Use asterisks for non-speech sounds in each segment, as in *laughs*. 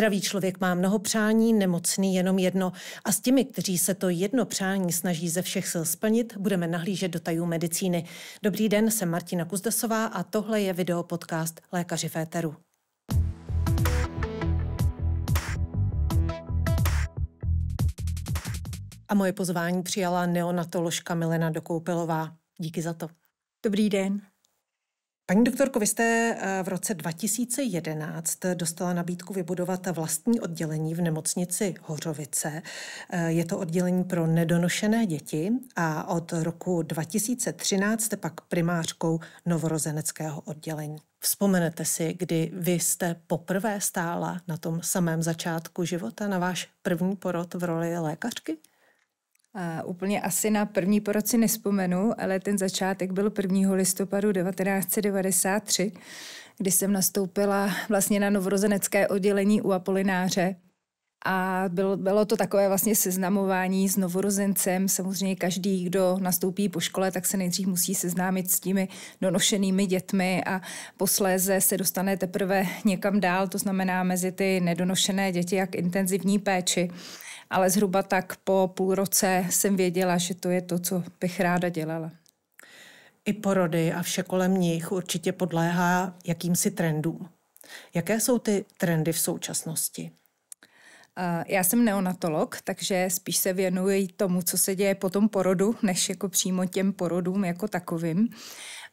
Zdravý člověk má mnoho přání, nemocný jenom jedno. A s těmi, kteří se to jedno přání snaží ze všech sil splnit, budeme nahlížet do tajů medicíny. Dobrý den, jsem Martina Kuzdasová a tohle je video podcast Lékaři Féteru. A moje pozvání přijala neonatoložka Milena Dokoupilová. Díky za to. Dobrý den. Paní doktorko, vy jste eh, v roce 2011 dostala nabídku vybudovat vlastní oddělení v nemocnici Hořovice. Eh, je to oddělení pro nedonošené děti a od roku 2013 jste pak primářkou novorozeneckého oddělení. Vzpomenete si, kdy vy jste poprvé stála na tom samém začátku života, na váš první porod v roli lékařky? A úplně asi na první poroci nespomenu, ale ten začátek byl 1. listopadu 1993, kdy jsem nastoupila vlastně na novorozenecké oddělení u Apolináře. A bylo, bylo to takové vlastně seznamování s novorozencem. Samozřejmě každý, kdo nastoupí po škole, tak se nejdřív musí seznámit s těmi donošenými dětmi a posléze se dostane teprve někam dál, to znamená mezi ty nedonošené děti, jak intenzivní péči ale zhruba tak po půl roce jsem věděla, že to je to, co bych ráda dělala. I porody a vše kolem nich určitě podléhá jakýmsi trendům. Jaké jsou ty trendy v současnosti? Já jsem neonatolog, takže spíš se věnuji tomu, co se děje po tom porodu, než jako přímo těm porodům jako takovým.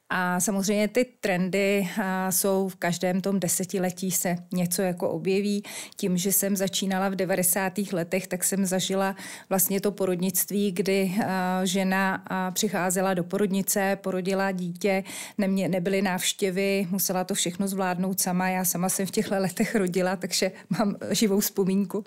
A samozřejmě ty trendy jsou v každém tom desetiletí se něco jako objeví. Tím, že jsem začínala v 90. letech, tak jsem zažila vlastně to porodnictví, kdy žena přicházela do porodnice, porodila dítě, nemě, nebyly návštěvy, musela to všechno zvládnout sama. Já sama jsem v těchto letech rodila, takže mám živou vzpomínku.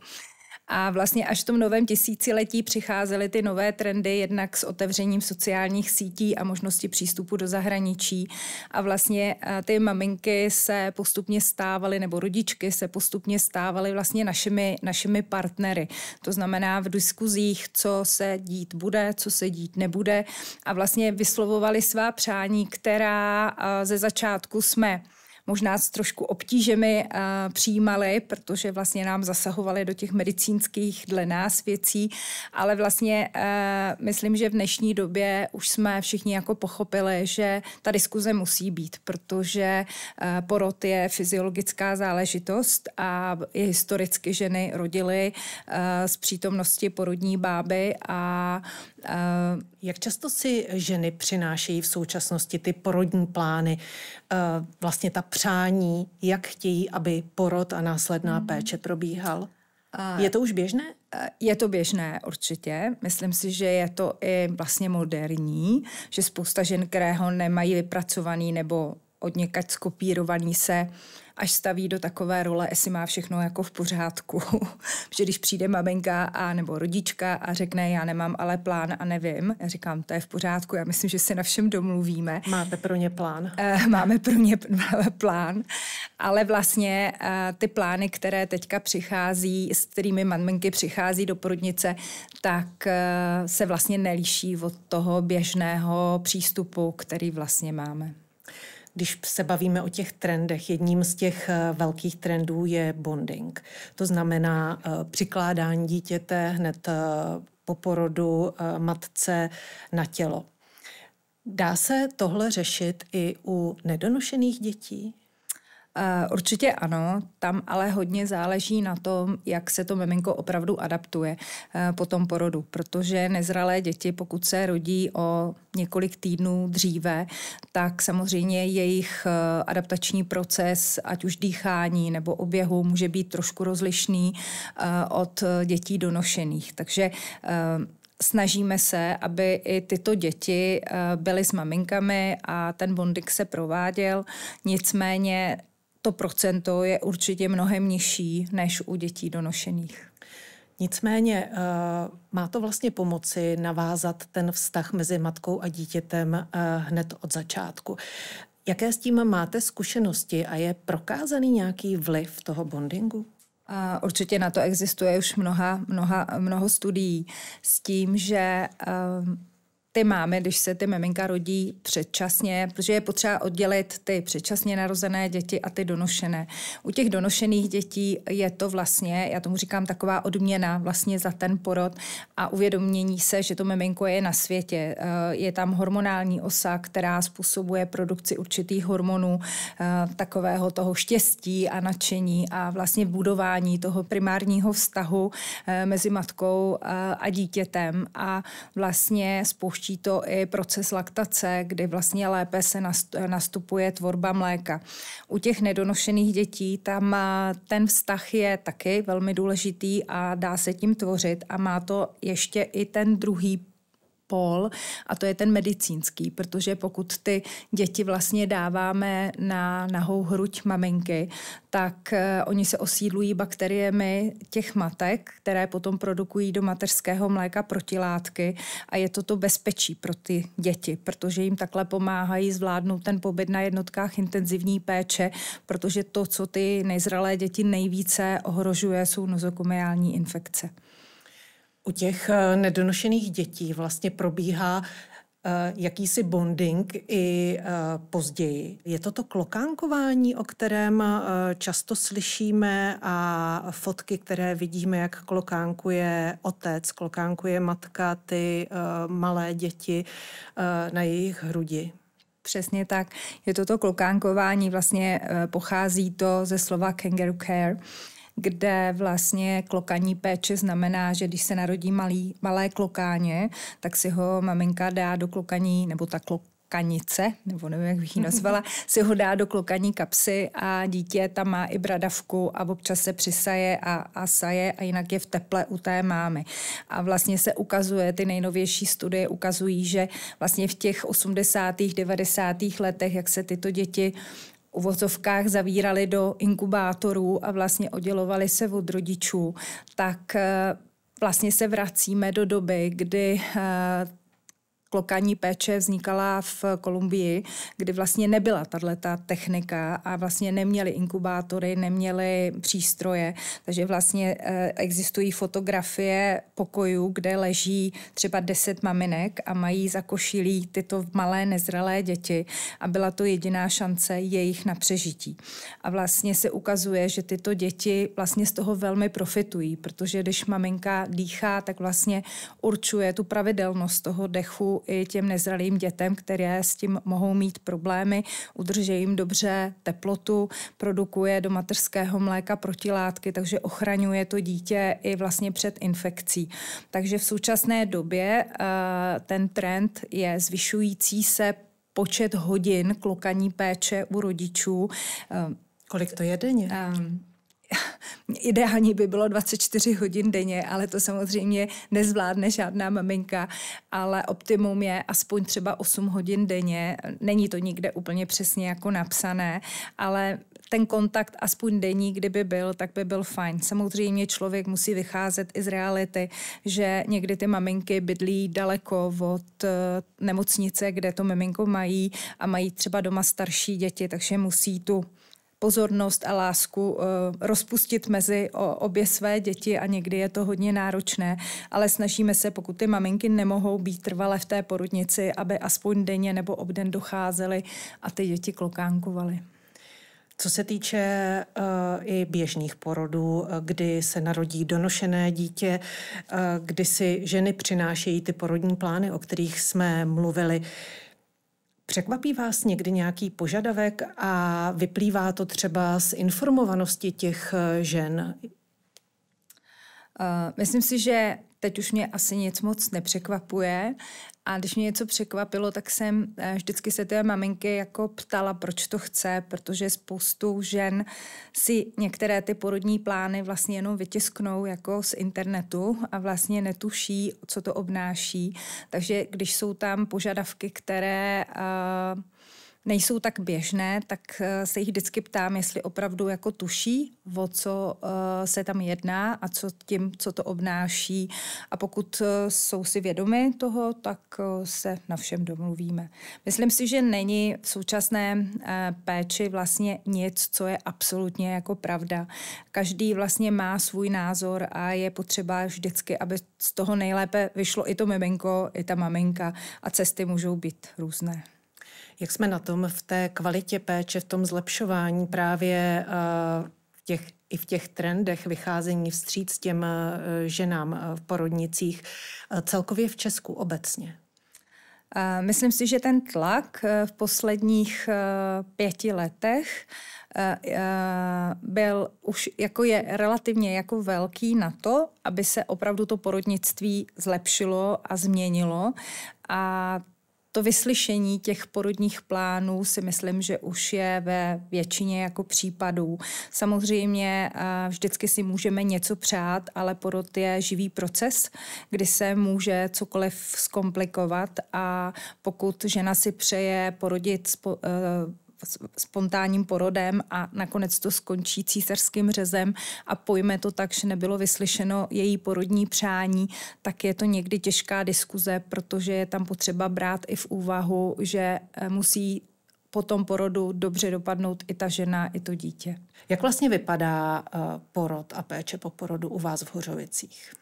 A vlastně až v tom novém tisíciletí přicházely ty nové trendy, jednak s otevřením sociálních sítí a možnosti přístupu do zahraničí. A vlastně ty maminky se postupně stávaly, nebo rodičky se postupně stávaly vlastně našimi, našimi partnery. To znamená v diskuzích, co se dít bude, co se dít nebude. A vlastně vyslovovali svá přání, která ze začátku jsme možná s trošku obtížemi uh, přijímali, protože vlastně nám zasahovali do těch medicínských dle nás věcí, ale vlastně uh, myslím, že v dnešní době už jsme všichni jako pochopili, že ta diskuze musí být, protože uh, porod je fyziologická záležitost a i historicky ženy rodily z přítomnosti porodní báby a jak často si ženy přinášejí v současnosti ty porodní plány, vlastně ta přání, jak chtějí, aby porod a následná hmm. péče probíhal? Je to už běžné? Je to běžné určitě. Myslím si, že je to i vlastně moderní, že spousta žen, které ho nemají vypracovaný nebo od někač skopírovaný se až staví do takové role, jestli má všechno jako v pořádku. *laughs* že když přijde maminka a nebo rodička a řekne, já nemám ale plán a nevím, já říkám, to je v pořádku, já myslím, že si na všem domluvíme. Máte pro ně plán? Eh, máme pro ně *laughs* plán, ale vlastně eh, ty plány, které teďka přichází, s kterými maminky přichází do porodnice, tak eh, se vlastně nelíší od toho běžného přístupu, který vlastně máme. Když se bavíme o těch trendech, jedním z těch eh, velkých trendů je bonding. To znamená eh, přikládání dítěte hned eh, po porodu matce na tělo. Dá se tohle řešit i u nedonošených dětí? Určitě ano, tam ale hodně záleží na tom, jak se to miminko opravdu adaptuje eh, po tom porodu, protože nezralé děti, pokud se rodí o několik týdnů dříve, tak samozřejmě jejich eh, adaptační proces, ať už dýchání nebo oběhu, může být trošku rozlišný eh, od dětí donošených. Takže snažíme se, aby i tyto děti byly s maminkami a ten bonding se prováděl. Nicméně to procento je určitě mnohem nižší než u dětí donošených. Nicméně eh, má to vlastně pomoci navázat ten vztah mezi matkou a dítětem eh, hned od začátku. Jaké s tím máte zkušenosti a je prokázaný nějaký vliv toho bondingu? Určitě na to existuje už mnoha, mnoha, mnoho studií s tím, že ty máme, když se ty miminka rodí předčasně, protože je potřeba oddělit ty předčasně narozené děti a ty donošené. U těch donošených dětí je to vlastně, já tomu říkám, taková odměna vlastně za ten porod a uvědomění se, že to miminko je na světě. Eh, je tam hormonální osa, která způsobuje produkci určitých hormonů, eh, takového toho štěstí a nadšení a vlastně budování toho primárního vztahu eh, mezi matkou a dítětem a vlastně spouštění spouští to i proces laktace, kdy vlastně lépe se nastupuje tvorba mléka. U těch nedonošených dětí tam ten vztah je taky velmi důležitý a dá se tím tvořit a má to ještě i ten druhý pól a to je ten medicínský, protože pokud ty děti vlastně dáváme na nahou hruď maminky, tak uh, oni se osídlují bakteriemi těch matek, které potom produkují do mateřského mléka protilátky a je to to bezpečí pro ty děti, protože jim takhle pomáhají zvládnout ten pobyt na jednotkách intenzivní péče, protože to, co ty nejzralé děti nejvíce ohrožuje, jsou nozokomiální infekce. U těch eh, nedonošených dětí vlastně probíhá eh, jakýsi bonding i eh, později. Je to to klokánkování, o kterém často slyšíme a fotky, které vidíme, jak klokánkuje otec, klokánkuje matka, ty malé děti na jejich hrudi. Přesně tak. Je to to klokánkování, vlastně pochází to ze slova kangaroo care, kde vlastně klokaní péče znamená, že když se narodí malý, malé klokáně, tak si ho maminka dá do klokaní, nebo ta klok, kanice, nebo nevím, jak bych ji nazvala, *laughs* si ho dá do klokaní kapsy a dítě tam má i bradavku a občas se přisaje a, a saje a jinak je v teple u té mámy. A vlastně se ukazuje, ty nejnovější studie ukazují, že vlastně v těch 80. 90. letech, jak se tyto děti uvozovkách zavírali do inkubátorů a vlastně oddělovali se od rodičů, tak eh, vlastně se vracíme do doby, kdy eh, klokaní péče vznikala v Kolumbii, kdy vlastně nebyla tato technika a vlastně neměli inkubátory, neměli přístroje, takže vlastně eh, existují fotografie pokojů, kde leží třeba deset maminek a mají za košilí tyto malé nezralé děti a byla to jediná šance jejich na přežití. A vlastně se ukazuje, že tyto děti vlastně z toho velmi profitují, protože když maminka dýchá, tak vlastně určuje tu pravidelnost toho dechu i těm nezralým dětem, které s tím mohou mít problémy, udrží jim dobře teplotu, produkuje do mateřského mléka protilátky, takže ochraňuje to dítě i vlastně před infekcí. Takže v současné době uh, ten trend je zvyšující se počet hodin klokaní péče u rodičů. Kolik to je denně? Um, *laughs* Ideální by bylo 24 hodin denně, ale to samozřejmě nezvládne žádná maminka, ale optimum je aspoň třeba 8 hodin denně. Není to nikde úplně přesně jako napsané, ale ten kontakt aspoň denní, kdyby byl, tak by byl fajn. Samozřejmě člověk musí vycházet i z reality, že někdy ty maminky bydlí daleko od eh, nemocnice, kde to miminko mají a mají třeba doma starší děti, takže musí tu pozornost a lásku uh, rozpustit mezi obě své děti a někdy je to hodně náročné, ale snažíme se, pokud ty maminky nemohou být trvale v té porodnici, aby aspoň denně nebo obden docházely a ty děti klokánkovaly. Co se týče uh, i běžných porodů, eh, kdy se narodí donošené dítě, uh, kdy si ženy přinášejí ty porodní plány, o kterých jsme mluvili, Překvapí vás někdy nějaký požadavek a vyplývá to třeba z informovanosti těch eh, žen? Uh, myslím si, že teď už mě asi nic moc nepřekvapuje. A když mě něco překvapilo, tak jsem eh, vždycky se té maminky jako ptala, proč to chce, protože spoustu žen si některé ty porodní plány vlastně jenom vytisknou jako z internetu a vlastně netuší, co to obnáší. Takže když jsou tam požadavky, které uh, nejsou tak běžné, tak eh, se jich vždycky ptám, jestli opravdu jako tuší, o co uh, se tam jedná a co tím, co to obnáší. A pokud uh, jsou si vědomi toho, tak se na všem domluvíme. Myslím si, že není v současné péči vlastně nic, co je absolutně jako pravda. Každý vlastně má svůj názor a je potřeba vždycky, aby z toho nejlépe vyšlo i to miminko, i ta maminka a cesty můžou být různé. Jak jsme na tom v té kvalitě péče, v tom zlepšování právě eh, v těch, i v těch trendech vycházení vstříc těm eh, ženám eh, v porodnicích celkově v Česku obecně? Myslím si, že ten tlak v posledních pěti letech byl už jako je relativně jako velký na to, aby se opravdu to porodnictví zlepšilo a změnilo. A to vyslyšení těch porodních plánů si myslím, že už je ve většině jako případů. Samozřejmě vždycky si můžeme něco přát, ale porod je živý proces, kdy se může cokoliv zkomplikovat a pokud žena si přeje porodit spontánním porodem a nakonec to skončí císařským řezem a pojme to tak, že nebylo vyslyšeno její porodní přání, tak je to někdy těžká diskuze, protože je tam potřeba brát i v úvahu, že eh, musí po tom porodu dobře dopadnout i ta žena, i to dítě. Jak vlastně vypadá uh, porod a péče po porodu u vás v Hořovicích?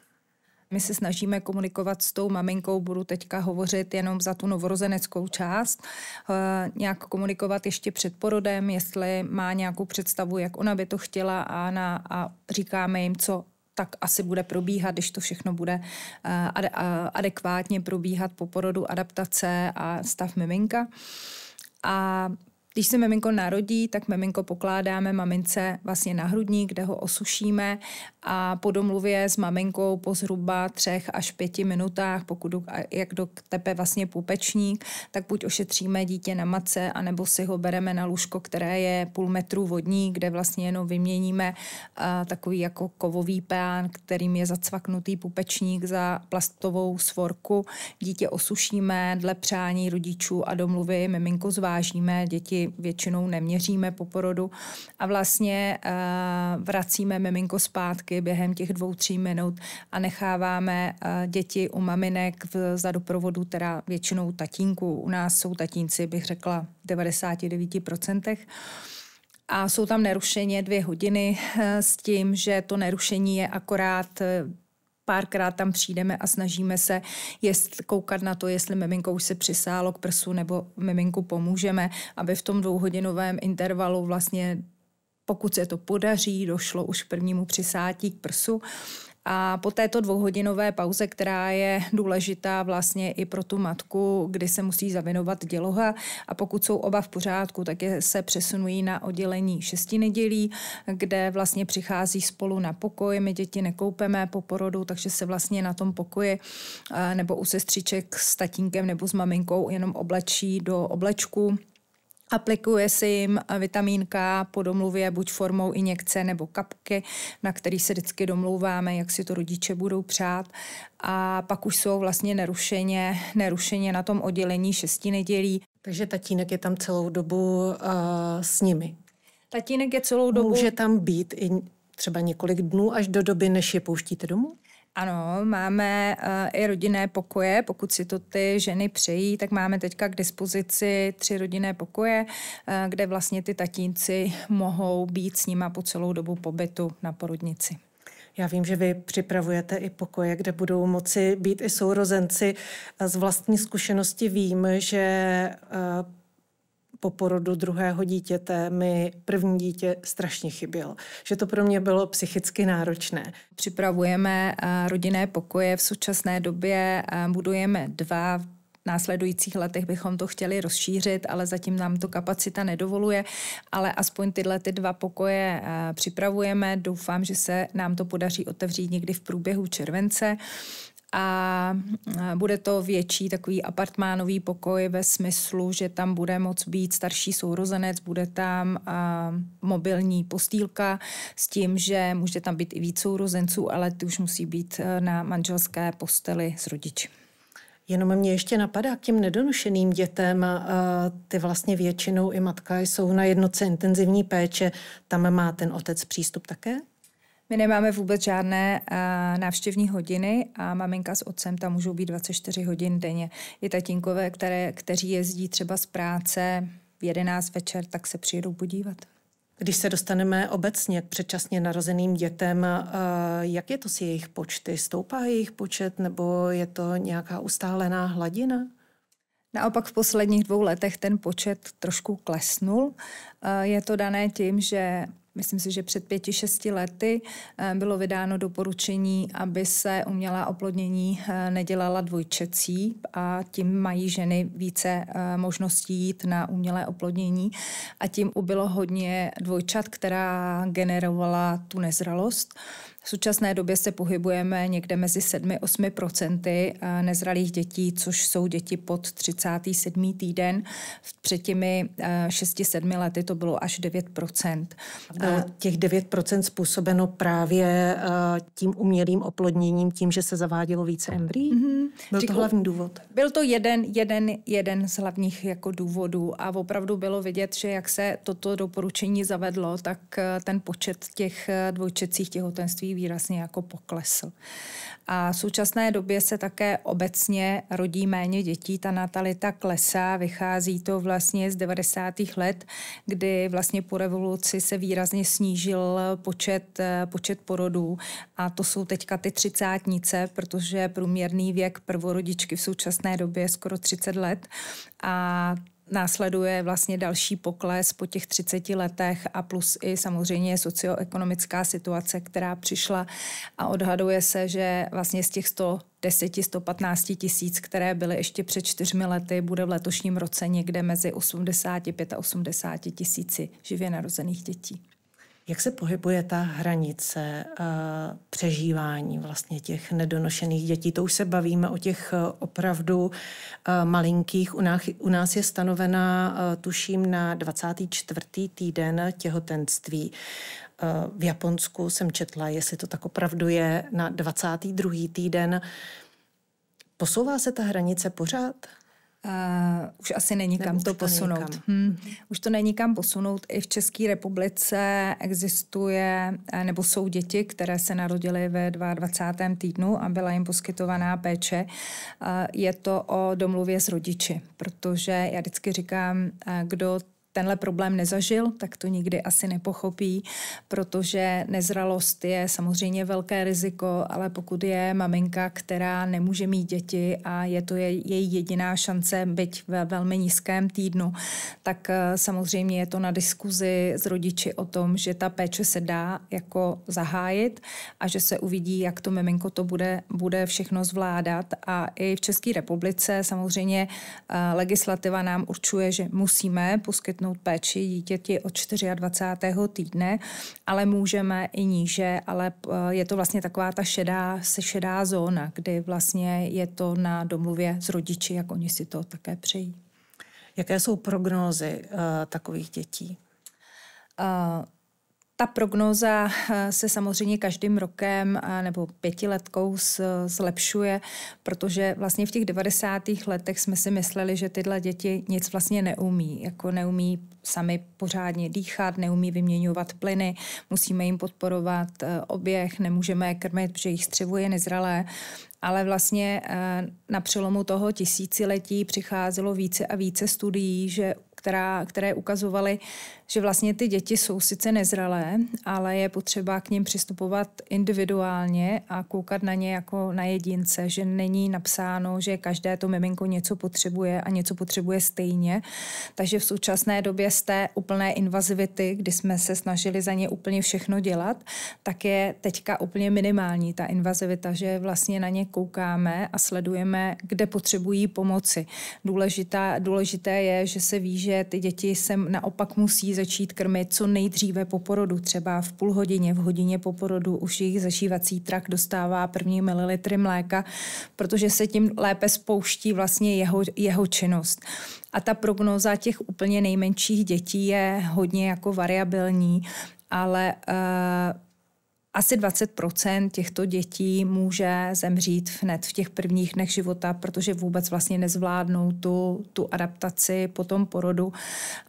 My se snažíme komunikovat s tou maminkou, budu teďka hovořit jenom za tu novorozeneckou část, e, nějak komunikovat ještě před porodem, jestli má nějakou představu, jak ona by to chtěla a, na, a říkáme jim, co tak asi bude probíhat, když to všechno bude eh, adekvátně probíhat po porodu, adaptace a stav miminka. A když se miminko narodí, tak miminko pokládáme mamince vlastně na hrudník, kde ho osušíme a po domluvě s maminkou po zhruba třech až pěti minutách, pokud jak do tepe vlastně půpečník, tak buď ošetříme dítě na mace, anebo si ho bereme na lůžko, které je půl metru vodní, kde vlastně jenom vyměníme uh, takový jako kovový pán, kterým je zacvaknutý půpečník za plastovou svorku. Dítě osušíme dle přání rodičů a domluvy miminko zvážíme, děti většinou neměříme po porodu a vlastně uh, vracíme miminko zpátky během těch dvou, tří minut a necháváme uh, děti u maminek v, za doprovodu, teda většinou tatínku. U nás jsou tatínci, bych řekla, v 99%. A jsou tam nerušeně dvě hodiny s tím, že to nerušení je akorát párkrát tam přijdeme a snažíme se jest, koukat na to, jestli miminko už se přisálo k prsu nebo miminku pomůžeme, aby v tom dvouhodinovém intervalu vlastně pokud se to podaří, došlo už k prvnímu přisátí k prsu a po této dvouhodinové pauze, která je důležitá vlastně i pro tu matku, kdy se musí zavinovat děloha a pokud jsou oba v pořádku, tak je, se přesunují na oddělení šesti nedělí, kde vlastně přichází spolu na pokoj. My děti nekoupeme po porodu, takže se vlastně na tom pokoji nebo u sestřiček s tatínkem nebo s maminkou jenom oblečí do oblečku Aplikuje se jim vitamín K po domluvě buď formou injekce nebo kapky, na který se vždycky domlouváme, jak si to rodiče budou přát. A pak už jsou vlastně nerušeně, nerušeně na tom oddělení šesti nedělí. Takže tatínek je tam celou dobu uh, s nimi. Tatínek je celou dobu... Může tam být i třeba několik dnů až do doby, než je pouštíte domů? Ano, máme uh, i rodinné pokoje, pokud si to ty ženy přejí, tak máme teďka k dispozici tři rodinné pokoje, uh, kde vlastně ty tatínci mohou být s nima po celou dobu pobytu na porodnici. Já vím, že vy připravujete i pokoje, kde budou moci být i sourozenci. Z vlastní zkušenosti vím, že uh, po porodu druhého dítěte mi první dítě strašně chybělo. Že to pro mě bylo psychicky náročné. Připravujeme eh, rodinné pokoje. V současné době eh, budujeme dva následujících letech bychom to chtěli rozšířit, ale zatím nám to kapacita nedovoluje, ale aspoň tyhle ty dva pokoje eh, připravujeme. Doufám, že se nám to podaří otevřít někdy v průběhu července a bude to větší takový apartmánový pokoj ve smyslu, že tam bude moc být starší sourozenec, bude tam mobilní postýlka s tím, že může tam být i víc sourozenců, ale ty už musí být e, na manželské posteli s rodiči. Jenom mě ještě napadá k těm nedonošeným dětem. Ty vlastně většinou i matka jsou na jednotce intenzivní péče. Tam má ten otec přístup také? My nemáme vůbec žádné návštěvní hodiny a maminka s otcem tam můžou být 24 hodin denně. I tatínkové, které, kteří jezdí třeba z práce v 11 večer, tak se přijedou podívat. Když se dostaneme obecně k předčasně narozeným dětem, jak je to s jejich počty? Stoupá jejich počet nebo je to nějaká ustálená hladina? Naopak v posledních dvou letech ten počet trošku klesnul. Je to dané tím, že myslím si, že před pěti, šesti lety eh, bylo vydáno doporučení, aby se umělá oplodnění eh, nedělala dvojčecí a tím mají ženy více eh, možností jít na umělé oplodnění a tím ubylo hodně dvojčat, která generovala tu nezralost. V současné době se pohybujeme někde mezi 7-8 procenty eh, nezralých dětí, což jsou děti pod 37. týden. Před těmi 6-7 eh, lety to bylo až 9 Bylo těch 9% způsobeno právě eh, tím umělým oplodněním, tím, že se zavádělo více embryí? Mm-hmm. Byl Říkal, to hlavní důvod? Byl to jeden, jeden, jeden z hlavních jako důvodů a opravdu bylo vidět, že jak se toto doporučení zavedlo, tak ten počet těch dvojčecích těhotenství výrazně jako poklesl. A v současné době se také obecně rodí méně dětí, ta natalita klesá, vychází to vlastně z 90. let, kdy vlastně po revoluci se výrazně snížil počet, počet porodů a to jsou teďka ty třicátnice, protože průměrný věk prvorodičky v současné době je skoro 30 let a Následuje vlastně další pokles po těch 30 letech a plus i samozřejmě socioekonomická situace, která přišla a odhaduje se, že vlastně z těch 110-115 tisíc, které byly ještě před čtyřmi lety, bude v letošním roce někde mezi 85 a 80 tisíci živě narozených dětí. Jak se pohybuje ta hranice uh, přežívání vlastně těch nedonošených dětí? To už se bavíme o těch uh, opravdu uh, malinkých. U nás, u nás je stanovena, uh, tuším, na 24. týden těhotenství. V Japonsku jsem četla, jestli to tak opravdu je, na 22. týden. Posouvá se ta hranice pořád? Uh, už asi není kam to posunout. Hmm. Už to není kam posunout. I v České republice existuje, eh, nebo jsou děti, které se narodily ve 22. týdnu a byla jim poskytovaná péče. Uh, je to o domluvě s rodiči, protože já vždycky říkám, uh, kdo tenhle problém nezažil, tak to nikdy asi nepochopí, protože nezralost je samozřejmě velké riziko, ale pokud je maminka, která nemůže mít děti a je to její jediná šance, byť ve velmi nízkém týdnu, tak eh, samozřejmě je to na diskuzi s rodiči o tom, že ta péče se dá jako zahájit a že se uvidí, jak to miminko to bude, bude všechno zvládat. A i v České republice samozřejmě eh, legislativa nám určuje, že musíme poskytnout poskytnout péči dítěti od 24. týdne, ale můžeme i níže, ale eh, je to vlastně taková ta šedá, se šedá zóna, kdy vlastně je to na domluvě s rodiči, jak oni si to také přejí. Jaké jsou prognózy uh, takových dětí? Uh, ta prognóza eh, se samozřejmě každým rokem eh, nebo pětiletkou zlepšuje, protože vlastně v těch 90. letech jsme si mysleli, že tyhle děti nic vlastně neumí, jako neumí sami pořádně dýchat, neumí vyměňovat plyny, musíme jim podporovat eh, oběh, nemůžeme je krmit, protože jejich střevo je nezralé. Ale vlastně na přelomu toho tisíciletí přicházelo více a více studií, že která, které ukazovaly, že vlastně ty děti jsou sice nezralé, ale je potřeba k ním přistupovat individuálně a koukat na ně jako na jedince, že není napsáno, že každé to miminko něco potřebuje a něco potřebuje stejně. Takže v současné době z té úplné invazivity, kdy jsme se snažili za ně úplně všechno dělat, tak je teďka úplně minimální ta invazivita, že vlastně na ně koukáme a sledujeme, kde potřebují pomoci. Důležitá, důležité je, že se ví, že ty děti se naopak musí začít krmit co nejdříve po porodu, třeba v půl hodině, v hodině po porodu už jejich zažívací trak dostává první mililitry mléka, protože se tím lépe spouští vlastně jeho, jeho činnost. A ta prognóza těch úplně nejmenších dětí je hodně jako variabilní, ale uh, asi 20% těchto dětí může zemřít hned v těch prvních dnech života, protože vůbec vlastně nezvládnou tu, tu adaptaci po tom porodu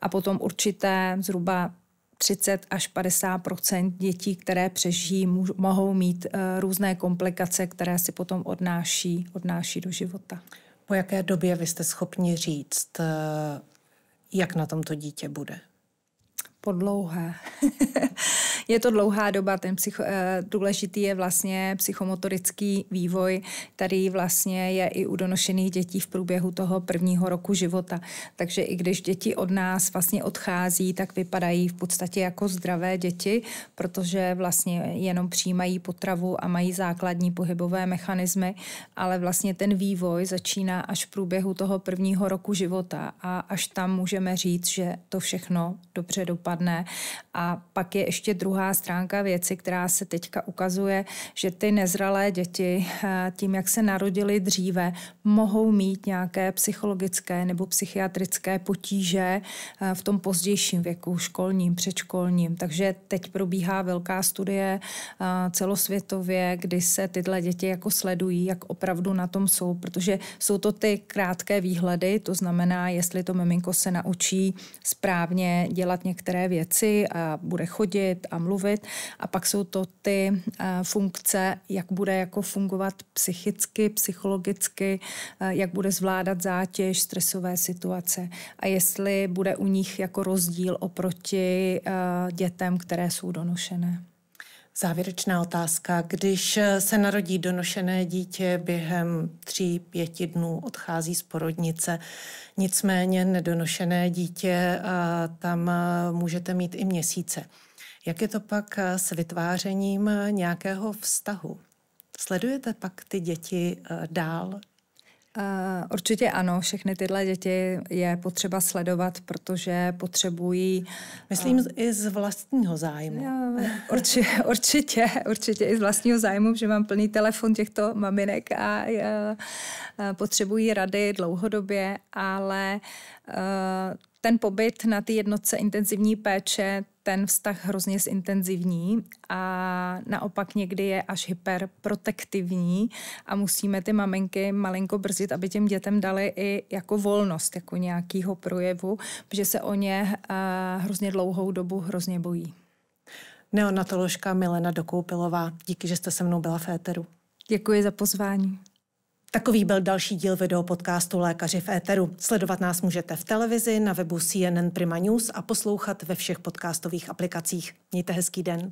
a potom určité zhruba 30 až 50% dětí, které přežijí, mohou mít uh, různé komplikace, které si potom odnáší, odnáší do života. Po jaké době vy jste schopni říct, uh, jak na tomto dítě bude? Po dlouhé. *laughs* je to dlouhá doba, ten psycho, eh, důležitý je vlastně psychomotorický vývoj, který vlastně je i u donošených dětí v průběhu toho prvního roku života. Takže i když děti od nás vlastně odchází, tak vypadají v podstatě jako zdravé děti, protože vlastně jenom přijímají potravu a mají základní pohybové mechanismy, ale vlastně ten vývoj začíná až v průběhu toho prvního roku života a až tam můžeme říct, že to všechno dobře dopadne. A pak je ještě druhá druhá stránka věci, která se teďka ukazuje, že ty nezralé děti eh, tím, jak se narodili dříve, mohou mít nějaké psychologické nebo psychiatrické potíže eh, v tom pozdějším věku, školním, předškolním. Takže teď probíhá velká studie eh, celosvětově, kdy se tyhle děti jako sledují, jak opravdu na tom jsou, protože jsou to ty krátké výhledy, to znamená, jestli to miminko se naučí správně dělat některé věci a bude chodit a mluvit. A pak jsou to ty uh, funkce, jak bude jako fungovat psychicky, psychologicky, uh, jak bude zvládat zátěž, stresové situace a jestli bude u nich jako rozdíl oproti uh, dětem, které jsou donošené. Závěrečná otázka. Když se narodí donošené dítě během tří, pěti dnů odchází z porodnice, nicméně nedonošené dítě tam můžete mít i měsíce. Jak je to pak eh, s vytvářením eh, nějakého vztahu? Sledujete pak ty děti eh, dál? Uh, určitě ano, všechny tyhle děti je potřeba sledovat, protože potřebují... Myslím uh, i z vlastního zájmu. Určitě, *laughs* určitě, určitě i z vlastního zájmu, že mám plný telefon těchto maminek a uh, potřebují rady dlouhodobě, ale uh, ten pobyt na ty jednotce intenzivní péče, ten vztah hrozně zintenzivní a naopak někdy je až hyperprotektivní a musíme ty maminky malinko brzdit, aby těm dětem dali i jako volnost, jako nějakýho projevu, protože se o ně uh, hrozně dlouhou dobu hrozně bojí. Neonatoložka Milena Dokoupilová, díky, že jste se mnou byla v éteru. Děkuji za pozvání. Takový byl další díl video podcastu Lékaři v éteru. Sledovat nás můžete v televizi, na webu CNN Prima News a poslouchat ve všech podcastových aplikacích. Mějte hezký den.